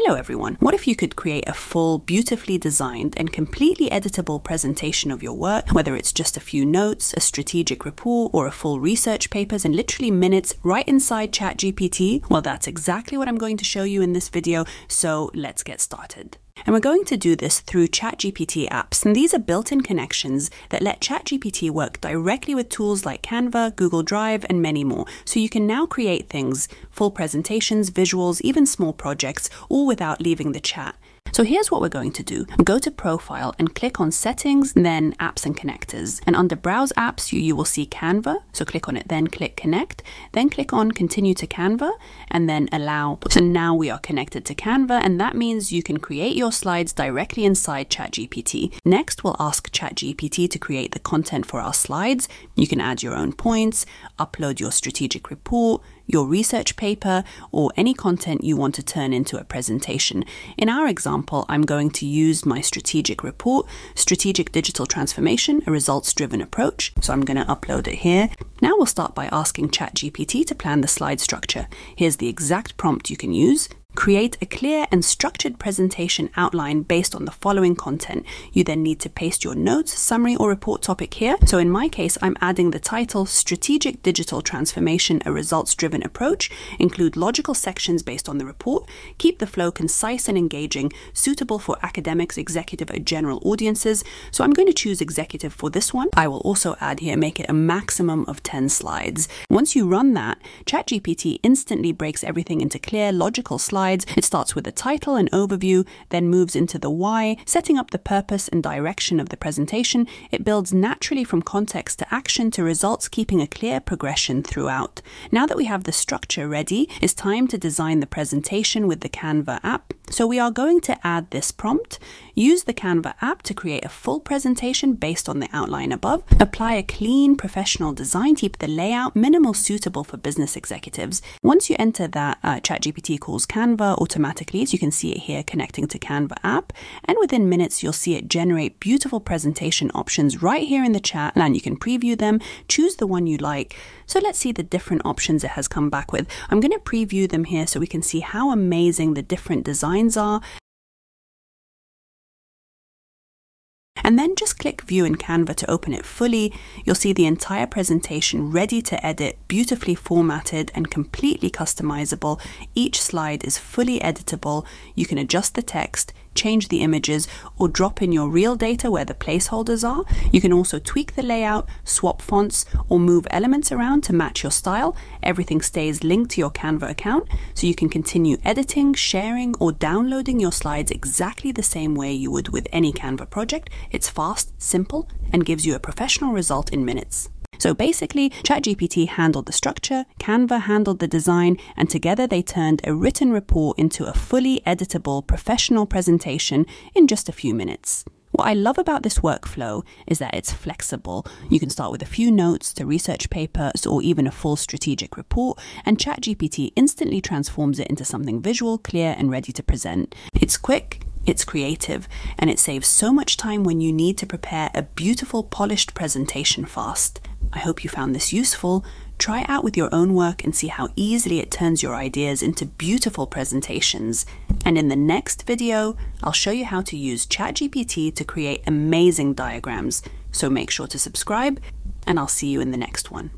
Hello everyone. What if you could create a full, beautifully designed and completely editable presentation of your work, whether it's just a few notes, a strategic report, or a full research papers in literally minutes right inside ChatGPT? Well, that's exactly what I'm going to show you in this video, so let's get started. And we're going to do this through ChatGPT apps. And these are built in connections that let ChatGPT work directly with tools like Canva, Google Drive, and many more. So you can now create things, full presentations, visuals, even small projects, all without leaving the chat. So here's what we're going to do. Go to Profile and click on Settings, then Apps and Connectors. And under Browse Apps, you, you will see Canva. So click on it, then click Connect. Then click on Continue to Canva, and then Allow. So now we are connected to Canva, and that means you can create your slides directly inside ChatGPT. Next, we'll ask ChatGPT to create the content for our slides. You can add your own points, upload your strategic report, your research paper, or any content you want to turn into a presentation. In our example, I'm going to use my strategic report, Strategic Digital Transformation, a results driven approach. So I'm going to upload it here. Now we'll start by asking ChatGPT to plan the slide structure. Here's the exact prompt you can use. Create a clear and structured presentation outline based on the following content. You then need to paste your notes, summary, or report topic here. So in my case, I'm adding the title Strategic Digital Transformation, a results driven approach, include logical sections based on the report, keep the flow concise and engaging, suitable for academics, executive, or general audiences. So I'm going to choose executive for this one. I will also add here, make it a maximum of 10 slides. Once you run that, ChatGPT instantly breaks everything into clear, logical slides slides. It starts with a title and overview, then moves into the why, setting up the purpose and direction of the presentation. It builds naturally from context to action to results, keeping a clear progression throughout. Now that we have the structure ready, it's time to design the presentation with the Canva app. So we are going to add this prompt, use the Canva app to create a full presentation based on the outline above, apply a clean professional design, to keep the layout minimal suitable for business executives. Once you enter that uh, ChatGPT calls Canva automatically, as you can see it here connecting to Canva app, and within minutes you'll see it generate beautiful presentation options right here in the chat and you can preview them, choose the one you like. So let's see the different options it has come back with. I'm going to preview them here so we can see how amazing the different designs are. And then just click View in Canva to open it fully. You'll see the entire presentation ready to edit, beautifully formatted and completely customizable. Each slide is fully editable. You can adjust the text, change the images, or drop in your real data where the placeholders are. You can also tweak the layout, swap fonts, or move elements around to match your style. Everything stays linked to your Canva account, so you can continue editing, sharing, or downloading your slides exactly the same way you would with any Canva project. It's fast, simple, and gives you a professional result in minutes. So basically, ChatGPT handled the structure, Canva handled the design, and together they turned a written report into a fully editable professional presentation in just a few minutes. What I love about this workflow is that it's flexible. You can start with a few notes to research papers or even a full strategic report, and ChatGPT instantly transforms it into something visual, clear, and ready to present. It's quick, it's creative, and it saves so much time when you need to prepare a beautiful, polished presentation fast. I hope you found this useful. Try it out with your own work and see how easily it turns your ideas into beautiful presentations. And in the next video, I'll show you how to use ChatGPT to create amazing diagrams. So make sure to subscribe, and I'll see you in the next one.